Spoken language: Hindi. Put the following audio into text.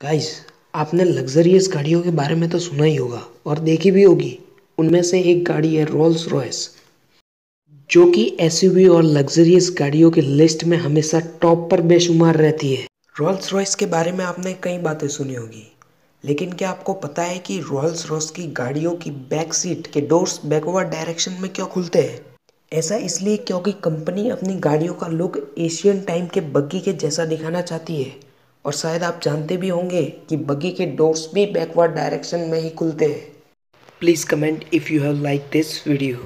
गाइस आपने लग्जरियस गाड़ियों के बारे में तो सुना ही होगा और देखी भी होगी। उनमें से एक गाड़ी है रोल्स रॉयस जो कि एसयूवी और लग्जरियस गाड़ियों की लिस्ट में हमेशा टॉप पर बेशुमार रहती है। रोल्स रॉयस के बारे में आपने कई बातें सुनी होगी, लेकिन क्या आपको पता है कि रोल्स रॉयस की गाड़ियों की बैक सीट के डोर्स बैकवर्ड डायरेक्शन में क्यों खुलते हैं? ऐसा इसलिए क्योंकि कंपनी अपनी गाड़ियों का लुक एशियन टाइम के बग्गी के जैसा दिखाना चाहती है। और शायद आप जानते भी होंगे कि बग्गी के डोर्स भी बैकवर्ड डायरेक्शन में ही खुलते हैं। Please comment if you have like this video